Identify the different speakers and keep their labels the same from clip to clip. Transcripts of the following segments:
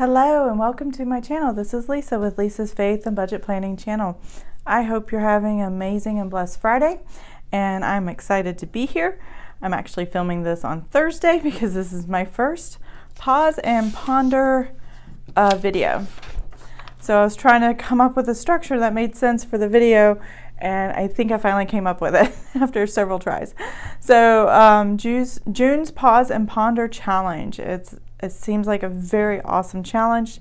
Speaker 1: Hello and welcome to my channel. This is Lisa with Lisa's Faith and Budget Planning channel. I hope you're having an amazing and blessed Friday and I'm excited to be here. I'm actually filming this on Thursday because this is my first pause and ponder uh, video. So I was trying to come up with a structure that made sense for the video and I think I finally came up with it after several tries. So um, June's, June's Pause and Ponder Challenge. It's it seems like a very awesome challenge.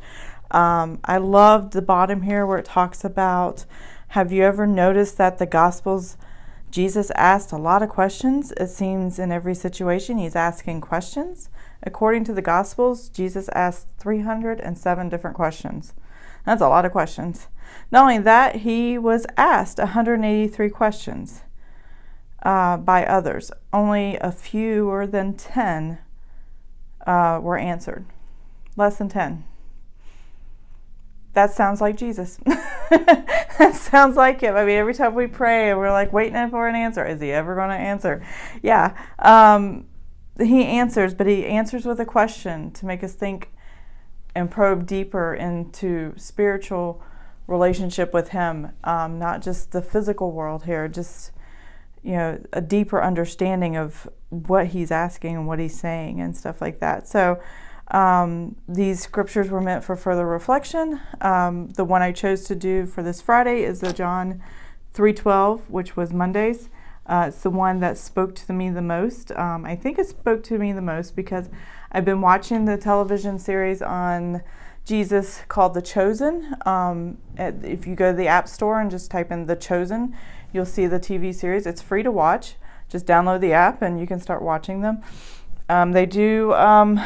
Speaker 1: Um, I love the bottom here where it talks about have you ever noticed that the Gospels, Jesus asked a lot of questions? It seems in every situation he's asking questions. According to the Gospels, Jesus asked 307 different questions. That's a lot of questions. Not only that, he was asked 183 questions uh, by others. Only a fewer than 10 uh, were answered. Less than 10. That sounds like Jesus. that sounds like him. I mean, every time we pray we're like waiting for an answer, is he ever going to answer? Yeah. Um, he answers, but he answers with a question to make us think and probe deeper into spiritual relationship with him, um, not just the physical world here, just you know a deeper understanding of what he's asking and what he's saying and stuff like that. So um, these scriptures were meant for further reflection. Um, the one I chose to do for this Friday is the John 3:12, which was Mondays. Uh, it's the one that spoke to me the most. Um, I think it spoke to me the most because I've been watching the television series on Jesus called The Chosen. Um, if you go to the App Store and just type in The Chosen, you'll see the TV series. It's free to watch. Just download the app and you can start watching them. Um, they do, um,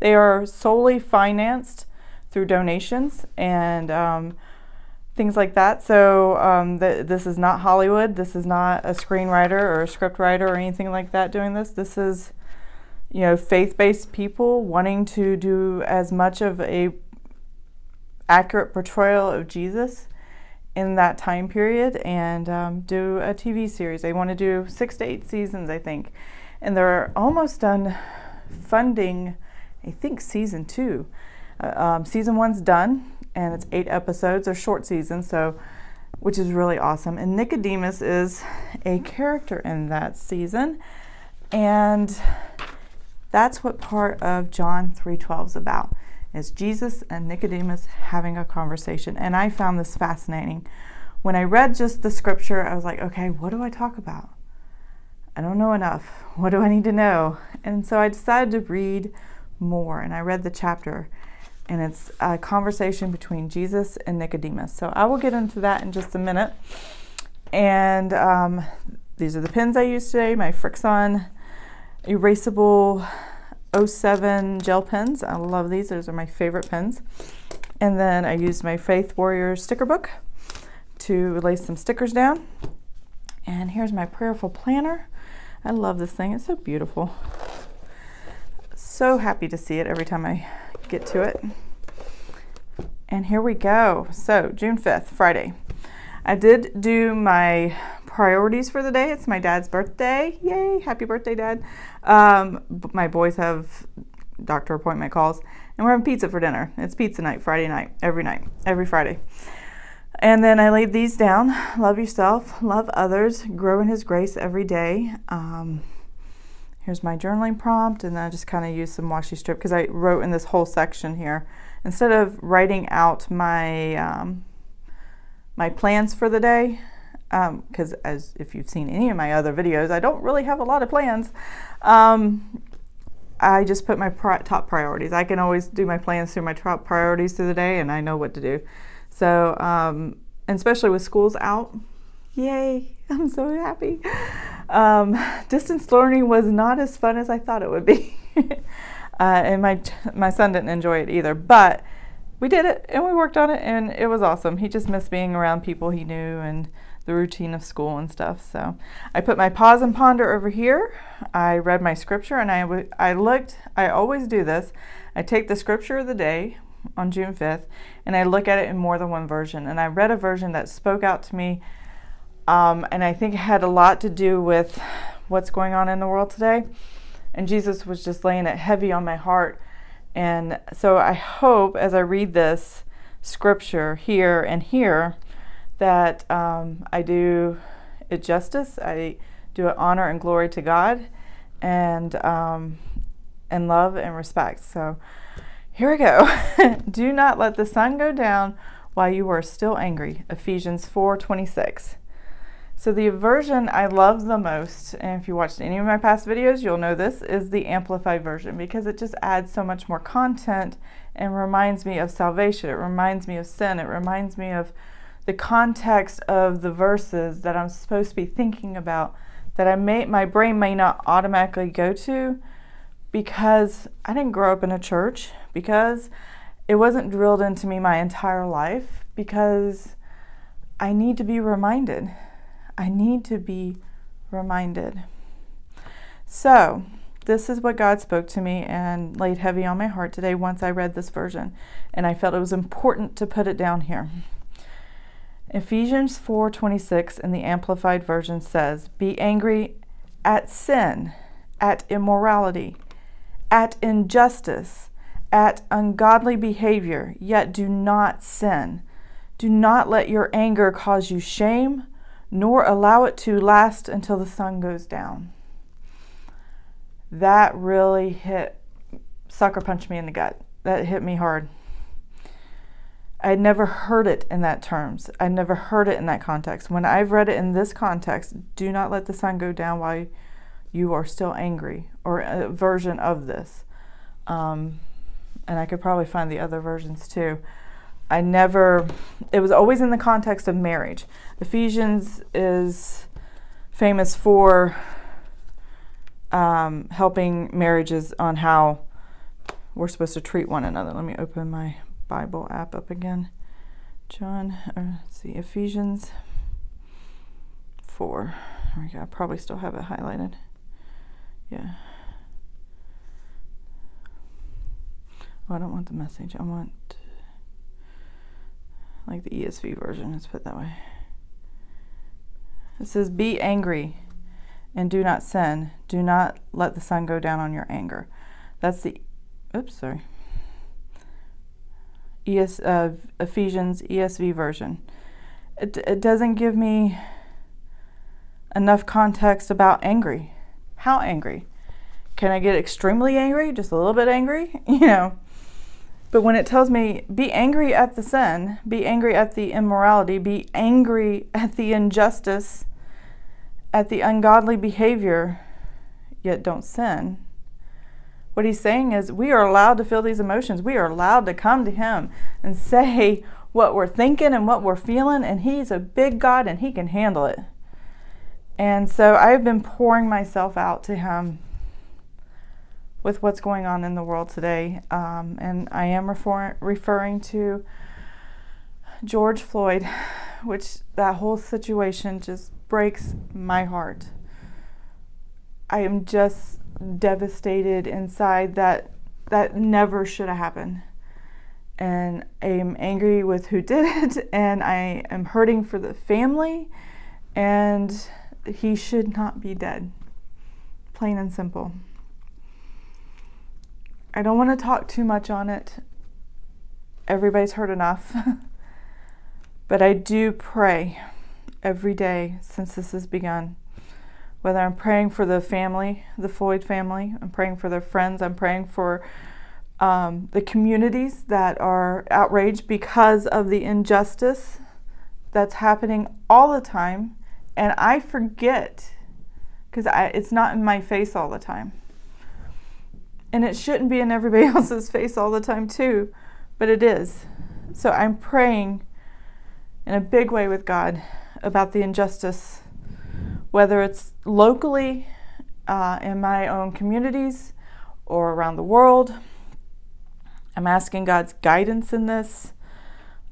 Speaker 1: they are solely financed through donations and um, things like that. So um, this is not Hollywood. This is not a screenwriter or a script writer or anything like that doing this. This is, you know, faith-based people wanting to do as much of a accurate portrayal of Jesus in that time period and um, do a TV series. They want to do six to eight seasons, I think. And they're almost done funding, I think, season two. Uh, um, season one's done, and it's eight episodes. They're short seasons, so which is really awesome. And Nicodemus is a character in that season, and that's what part of John 3:12 is about is Jesus and Nicodemus having a conversation. And I found this fascinating. When I read just the scripture, I was like, okay, what do I talk about? I don't know enough. What do I need to know? And so I decided to read more, and I read the chapter. And it's a conversation between Jesus and Nicodemus. So I will get into that in just a minute. And um, these are the pens I used today my Frixion erasable 07 gel pens. I love these. Those are my favorite pens. And then I used my Faith Warrior sticker book to lay some stickers down. And here's my prayerful planner. I love this thing. It's so beautiful. So happy to see it every time I get to it. And here we go. So June 5th, Friday. I did do my priorities for the day. It's my dad's birthday. Yay! Happy birthday, Dad. Um, my boys have doctor appointment calls, and we're having pizza for dinner. It's pizza night, Friday night, every night, every Friday. And then I laid these down love yourself, love others, grow in His grace every day. Um, here's my journaling prompt, and then I just kind of used some washi strip because I wrote in this whole section here. Instead of writing out my um, my plans for the day, because um, as if you've seen any of my other videos, I don't really have a lot of plans. Um, I just put my pri top priorities. I can always do my plans through my top priorities through the day, and I know what to do. So, um, especially with schools out, yay! I'm so happy. Um, distance learning was not as fun as I thought it would be, uh, and my my son didn't enjoy it either. But we did it, and we worked on it, and it was awesome. He just missed being around people he knew and the routine of school and stuff. So I put my pause and ponder over here. I read my scripture and I, I looked, I always do this. I take the scripture of the day on June 5th and I look at it in more than one version. And I read a version that spoke out to me um, and I think it had a lot to do with what's going on in the world today. And Jesus was just laying it heavy on my heart And so I hope as I read this scripture here and here that um, I do it justice. I do it honor and glory to God and um, and love and respect. So here we go. do not let the sun go down while you are still angry. Ephesians 4:26. So the version I love the most, and if you watched any of my past videos, you'll know this, is the amplified version because it just adds so much more content and reminds me of salvation. It reminds me of sin. It reminds me of the context of the verses that I'm supposed to be thinking about that I may my brain may not automatically go to because I didn't grow up in a church, because it wasn't drilled into me my entire life, because I need to be reminded. I need to be reminded. So, this is what God spoke to me and laid heavy on my heart today once I read this version, and I felt it was important to put it down here. Ephesians 4:26 in the amplified version says, "Be angry at sin, at immorality, at injustice, at ungodly behavior, yet do not sin. Do not let your anger cause you shame, nor allow it to last until the sun goes down. That really hit, sucker punched me in the gut. That hit me hard. I had never heard it in that terms. I never heard it in that context. When I've read it in this context, do not let the sun go down while you are still angry, or a version of this. Um, and I could probably find the other versions too. I never, it was always in the context of marriage. Ephesians is famous for um, helping marriages on how we're supposed to treat one another. Let me open my Bible app up again. John, uh, let's see, Ephesians 4. There we go. I probably still have it highlighted. Yeah. Oh, I don't want the message. I want like the ESV version. Let's put it that way. It says, Be angry and do not sin. Do not let the sun go down on your anger. That's the, oops, sorry. ES, uh, Ephesians ESV version. It, it doesn't give me enough context about angry. How angry? Can I get extremely angry? Just a little bit angry? You know, but when it tells me, be angry at the sin, be angry at the immorality, be angry at the injustice, at the ungodly behavior, yet don't sin, what he's saying is we are allowed to feel these emotions. We are allowed to come to him and say what we're thinking and what we're feeling, and he's a big God and he can handle it. And so I've been pouring myself out to him with what's going on in the world today. Um, and I am refer- referring to George Floyd, which that whole situation just breaks my heart. I am just devastated inside that that never should have happened. And I am angry with who did it, and I am hurting for the family, and he should not be dead. Plain and simple. I don't want to talk too much on it. Everybody's heard enough. but I do pray every day since this has begun. Whether I'm praying for the family, the Floyd family, I'm praying for their friends, I'm praying for um, the communities that are outraged because of the injustice that's happening all the time. And I forget because it's not in my face all the time. And it shouldn't be in everybody else's face all the time, too, but it is. So I'm praying in a big way with God about the injustice, whether it's locally uh, in my own communities or around the world. I'm asking God's guidance in this.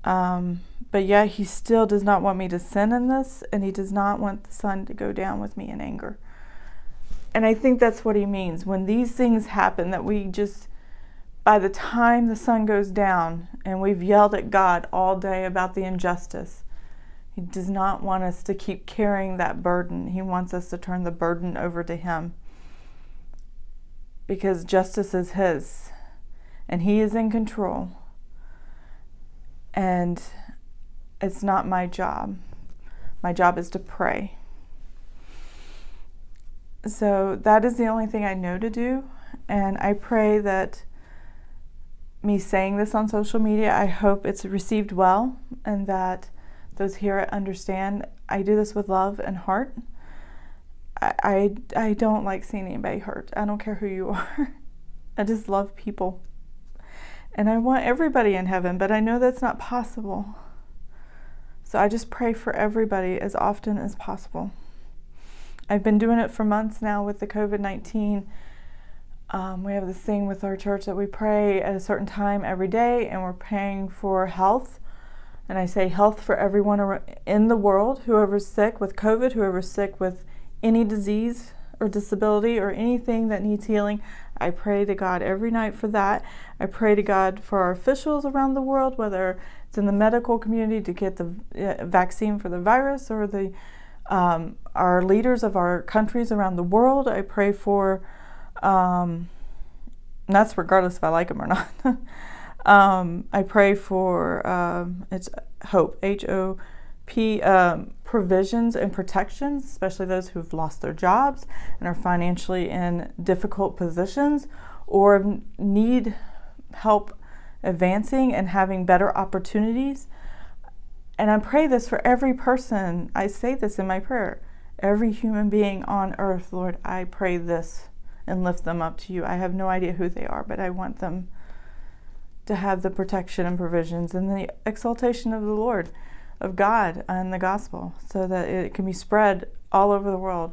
Speaker 1: Um, but yet, He still does not want me to sin in this, and He does not want the sun to go down with me in anger. And I think that's what he means. When these things happen, that we just, by the time the sun goes down and we've yelled at God all day about the injustice, he does not want us to keep carrying that burden. He wants us to turn the burden over to him because justice is his. and He is in control. And it's not my job. My job is to pray. So that is the only thing I know to do. And I pray that me saying this on social media, I hope it's received well and that those here understand. I do this with love and heart. I, I, I don't like seeing anybody hurt. I don't care who you are. I just love people. And I want everybody in heaven, but I know that's not possible. So I just pray for everybody as often as possible. I've been doing it for months now with the COVID 19. Um, we have this thing with our church that we pray at a certain time every day, and we're praying for health. And I say health for everyone in the world, whoever's sick with COVID, whoever's sick with any disease or disability or anything that needs healing. I pray to God every night for that. I pray to God for our officials around the world, whether it's in the medical community to get the uh, vaccine for the virus or the um, our leaders of our countries around the world. I pray for, um, that's regardless if I like them or not. um, I pray for um, it's hope, H O P, um, provisions and protections, especially those who've lost their jobs and are financially in difficult positions or need help advancing and having better opportunities. And I pray this for every person. I say this in my prayer. Every human being on earth, Lord, I pray this and lift them up to you. I have no idea who they are, but I want them to have the protection and provisions and the exaltation of the Lord, of God, and the gospel, so that it can be spread all over the world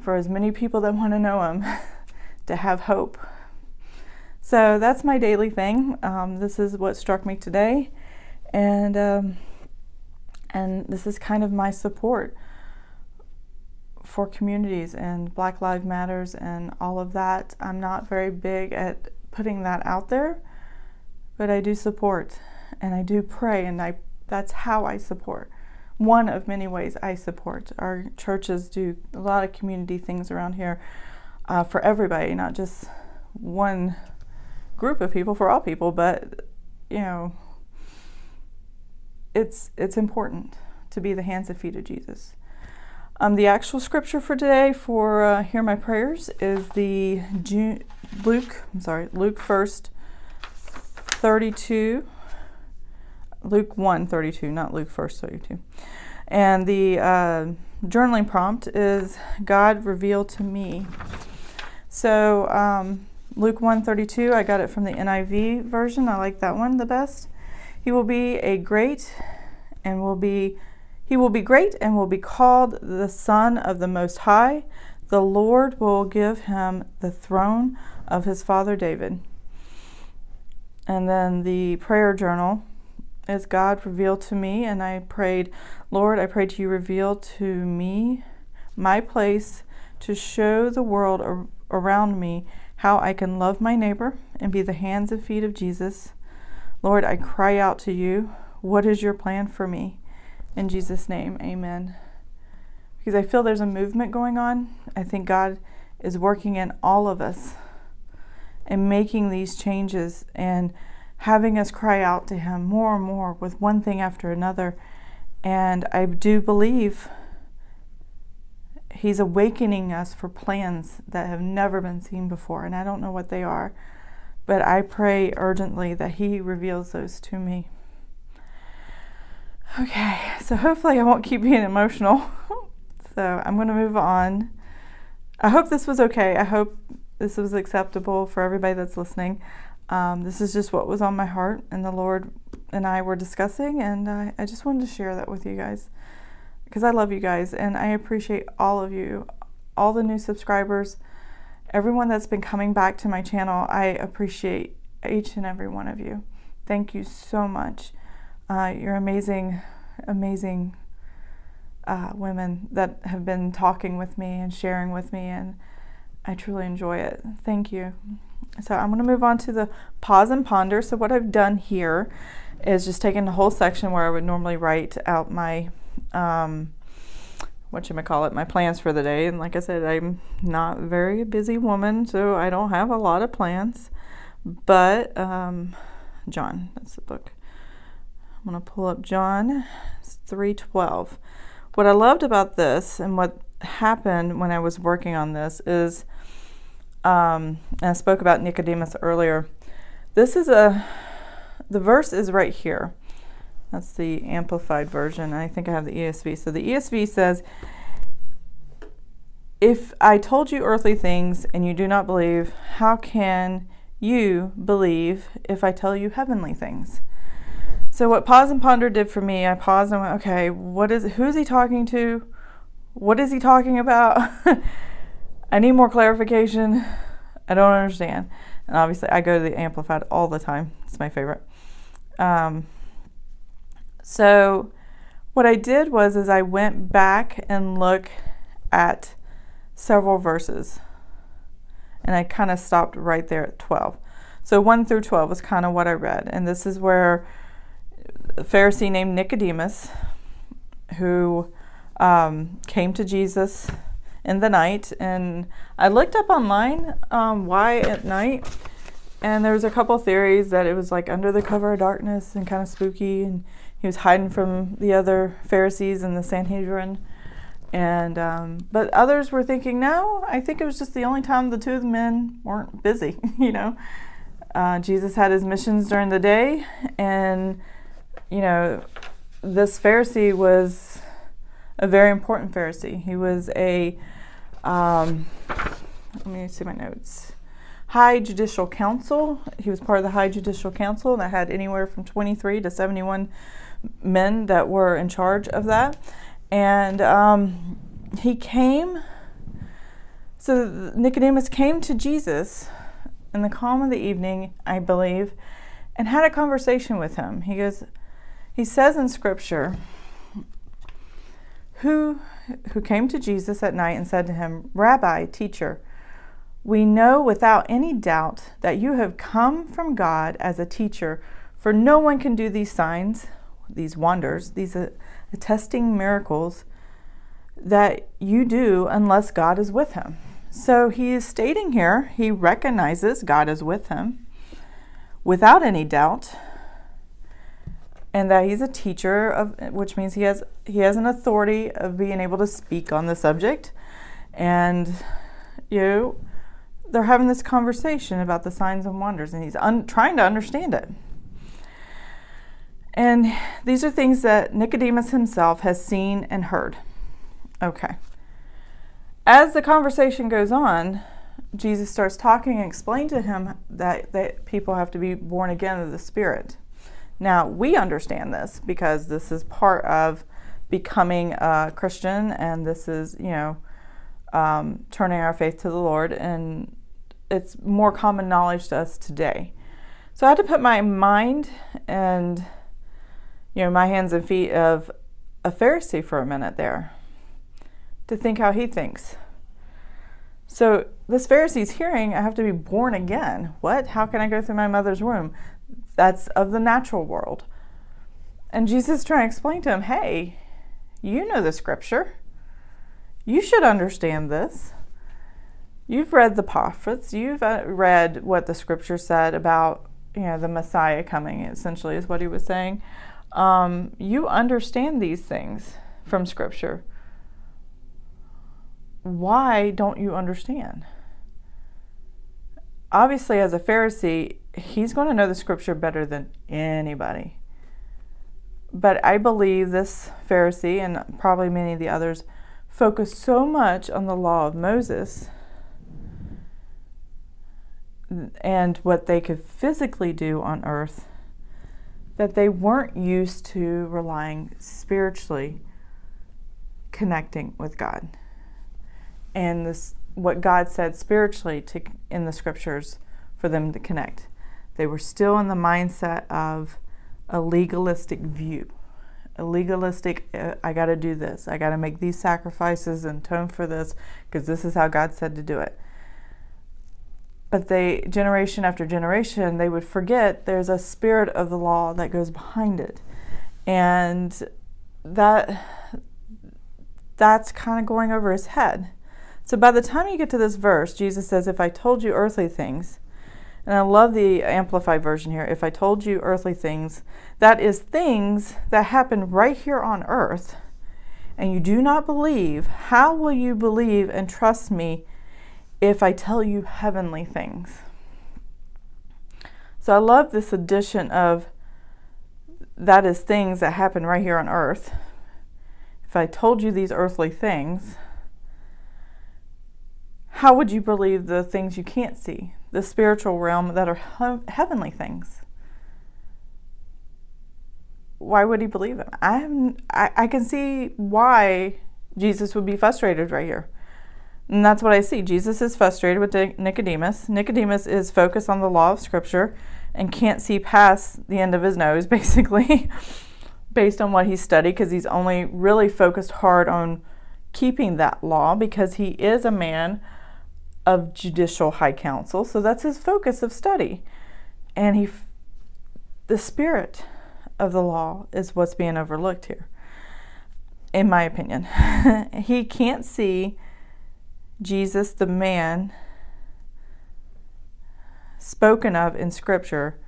Speaker 1: for as many people that want to know Him to have hope. So that's my daily thing. Um, this is what struck me today, and um, and this is kind of my support for communities and Black Lives Matters and all of that. I'm not very big at putting that out there, but I do support and I do pray and I that's how I support. One of many ways I support. Our churches do a lot of community things around here uh, for everybody, not just one group of people, for all people, but you know, it's it's important to be the hands and feet of Jesus. Um, the actual scripture for today for uh, hear my prayers is the Luke. I'm sorry, Luke first, thirty-two. Luke 1 32, not Luke first 32. And the uh, journaling prompt is God revealed to me. So um, Luke 1 32, I got it from the NIV version. I like that one the best. He will be a great and will be he will be great and will be called the Son of the Most High. The Lord will give him the throne of his father David. And then the prayer journal is God revealed to me, and I prayed, Lord, I pray to you reveal to me my place to show the world ar- around me how I can love my neighbor and be the hands and feet of Jesus. Lord, I cry out to you what is your plan for me? In Jesus' name, amen. Because I feel there's a movement going on. I think God is working in all of us and making these changes and having us cry out to Him more and more with one thing after another. And I do believe He's awakening us for plans that have never been seen before. And I don't know what they are, but I pray urgently that He reveals those to me. Okay, so hopefully I won't keep being emotional. so I'm going to move on. I hope this was okay. I hope this was acceptable for everybody that's listening. Um, this is just what was on my heart, and the Lord and I were discussing, and I, I just wanted to share that with you guys because I love you guys and I appreciate all of you, all the new subscribers, everyone that's been coming back to my channel. I appreciate each and every one of you. Thank you so much. Uh, you're amazing, amazing uh, women that have been talking with me and sharing with me, and I truly enjoy it. Thank you. So I'm going to move on to the pause and ponder. So what I've done here is just taken the whole section where I would normally write out my um, what you call it, my plans for the day. And like I said, I'm not a very busy woman, so I don't have a lot of plans. But um, John, that's the book. I'm going to pull up John 3:12. What I loved about this and what happened when I was working on this is um, I spoke about Nicodemus earlier. This is a the verse is right here. That's the amplified version. I think I have the ESV. So the ESV says, If I told you earthly things and you do not believe, how can you believe if I tell you heavenly things? So what pause and ponder did for me, I paused and went, okay, what is who is he talking to? What is he talking about? I need more clarification. I don't understand. And obviously, I go to the Amplified all the time. It's my favorite. Um, so, what I did was, is I went back and looked at several verses, and I kind of stopped right there at 12. So, 1 through 12 was kind of what I read, and this is where a Pharisee named Nicodemus, who um, came to Jesus in the night. And I looked up online um, why at night, and there was a couple theories that it was like under the cover of darkness and kind of spooky, and he was hiding from the other Pharisees and the Sanhedrin. And um, but others were thinking, no, I think it was just the only time the two of the men weren't busy. you know, uh, Jesus had his missions during the day, and you know, this Pharisee was a very important Pharisee. He was a um, let me see my notes. High Judicial Council. He was part of the High Judicial Council that had anywhere from 23 to 71 men that were in charge of that. And um, he came, so Nicodemus came to Jesus in the calm of the evening, I believe, and had a conversation with him. He goes, he says in Scripture, who who came to Jesus at night and said to him, Rabbi, teacher, we know without any doubt that you have come from God as a teacher, for no one can do these signs, these wonders, these uh, attesting miracles that you do unless God is with him. So he is stating here, he recognizes God is with him without any doubt and that he's a teacher of which means he has he has an authority of being able to speak on the subject and you know they're having this conversation about the signs and wonders and he's trying to understand it and these are things that Nicodemus himself has seen and heard. Okay. As the conversation goes on Jesus starts talking and explain to him that, that people have to be born again of the Spirit. Now, we understand this because this is part of becoming a Christian, and this is, you know, um, turning our faith to the Lord, and it's more common knowledge to us today. So I had to put my mind and, you know, my hands and feet of a Pharisee for a minute there to think how he thinks. So this Pharisee's hearing, I have to be born again. What? How can I go through my mother's womb? That's of the natural world. And Jesus trying to explain to him, hey, you know the scripture. You should understand this. You've read the prophets. You've uh, read what the scripture said about you know the Messiah coming. Essentially, is what he was saying. Um, you understand these things from scripture. Why don't you understand? Obviously, as a Pharisee, he's going to know the scripture better than anybody. But I believe this Pharisee and probably many of the others focused so much on the law of Moses and what they could physically do on earth that they weren't used to relying spiritually connecting with God. And this what God said spiritually to in the scriptures for them to connect. They were still in the mindset of a legalistic view. A legalistic, uh, I got to do this. I got to make these sacrifices and atone for this because this is how God said to do it. But they, generation after generation, they would forget there's a spirit of the law that goes behind it. And that that's kind of going over his head. So by the time you get to this verse, Jesus says, If I told you earthly things, And I love the amplified version here. If I told you earthly things, that is things that happen right here on earth, and you do not believe, how will you believe and trust me if I tell you heavenly things? So I love this addition of that is things that happen right here on earth. If I told you these earthly things, how would you believe the things you can't see, the spiritual realm that are heavenly things? Why would he believe them? I, I, I can see why Jesus would be frustrated right here. And that's what I see. Jesus is frustrated with Nicodemus. Nicodemus is focused on the law of Scripture and can't see past the end of his nose, basically, based on what he studied, because he's only really focused hard on keeping that law because he is a man of judicial high council. So that's his focus of study. And he the spirit of the law is what's being overlooked here. In my opinion. he can't see Jesus the man spoken of in scripture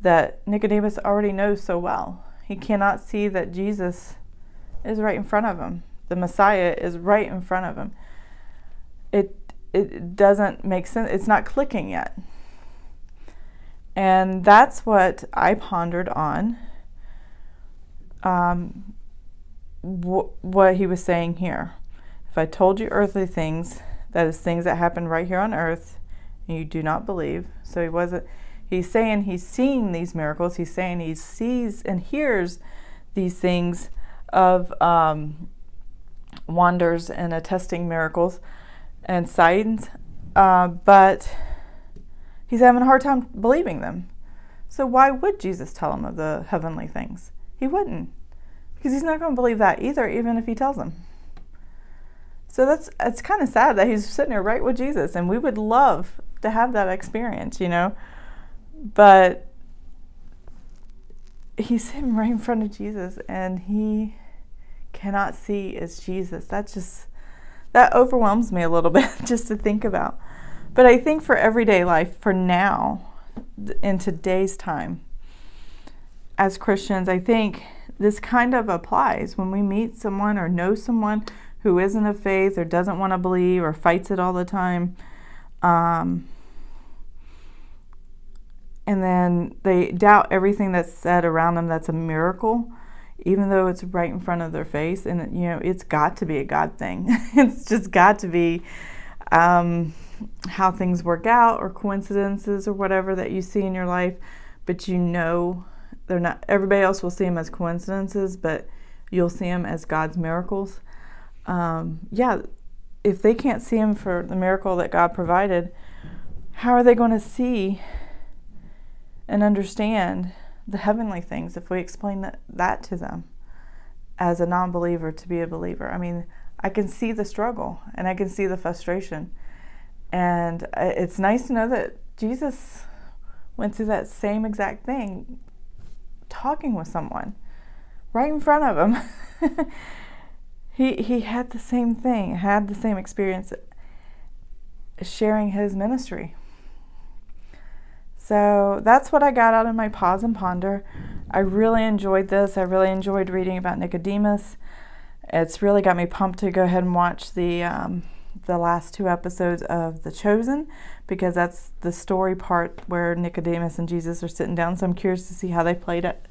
Speaker 1: that Nicodemus already knows so well. He cannot see that Jesus is right in front of him. The Messiah is right in front of him. It it doesn't make sense. It's not clicking yet. And that's what I pondered on um, wh- what he was saying here. If I told you earthly things, that is things that happen right here on earth, and you do not believe. So he wasn't, he's saying he's seeing these miracles. He's saying he sees and hears these things of um, wonders and attesting miracles and signs, uh, but he's having a hard time believing them. So why would Jesus tell him of the heavenly things? He wouldn't, because he's not going to believe that either, even if he tells him. So that's it's kind of sad that he's sitting there right with Jesus, and we would love to have that experience, you know, but he's sitting right in front of Jesus, and he cannot see as Jesus. That's just that overwhelms me a little bit just to think about. But I think for everyday life, for now, in today's time, as Christians, I think this kind of applies when we meet someone or know someone who isn't of faith or doesn't want to believe or fights it all the time. Um, and then they doubt everything that's said around them that's a miracle even though it's right in front of their face and you know it's got to be a god thing it's just got to be um, how things work out or coincidences or whatever that you see in your life but you know they're not everybody else will see them as coincidences but you'll see them as god's miracles um, yeah if they can't see him for the miracle that god provided how are they going to see and understand the heavenly things if we explain that, that to them as a non believer to be a believer. I mean, I can see the struggle and I can see the frustration. And it's nice to know that Jesus went through that same exact thing talking with someone right in front of him. he, he had the same thing, had the same experience sharing his ministry. So that's what I got out of my pause and ponder. I really enjoyed this. I really enjoyed reading about Nicodemus. It's really got me pumped to go ahead and watch the um, the last two episodes of The Chosen because that's the story part where Nicodemus and Jesus are sitting down. So I'm curious to see how they played it,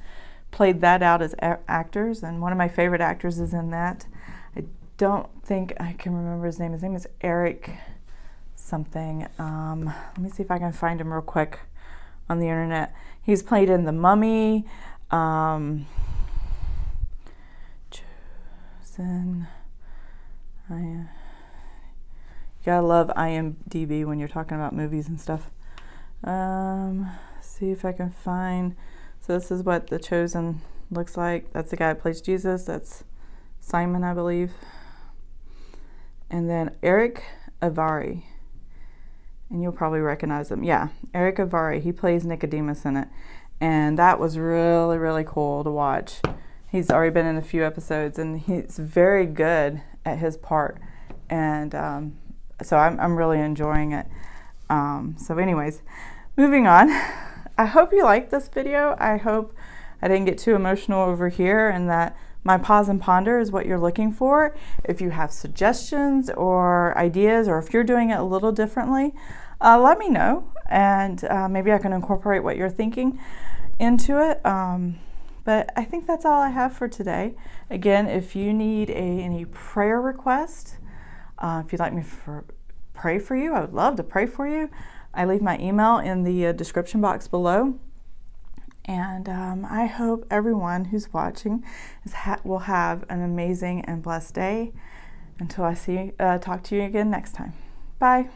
Speaker 1: played that out as actors. And one of my favorite actors is in that. I don't think I can remember his name. His name is Erick something. Um, let me see if I can find him real quick on the internet. He's played in The Mummy, um, Chosen. I, you gotta love IMDb when you're talking about movies and stuff. Um, see if I can find. So this is what The Chosen looks like. That's the guy who plays Jesus. That's Simon, I believe. And then Erick Avari and you'll probably recognize him. Yeah, Erick Avari. He plays Nicodemus in it, and that was really really cool to watch. He's already been in a few episodes, and he's very good at his part, and um, so I'm I'm really enjoying it. Um, so, anyways, moving on. I hope you liked this video. I hope I didn't get too emotional over here and that my pause and ponder is what you're looking for. If you have suggestions or ideas, or if you're doing it a little differently, uh, let me know and uh, maybe I can incorporate what you're thinking into it. Um, but I think that's all I have for today. Again, if you need a, any prayer request, uh, if you'd like me to pray for you, I would love to pray for you. I leave my email in the uh, description box below. And um, I hope everyone who's watching ha will have an amazing and blessed day. Until I see, uh, talk to you again next time. Bye.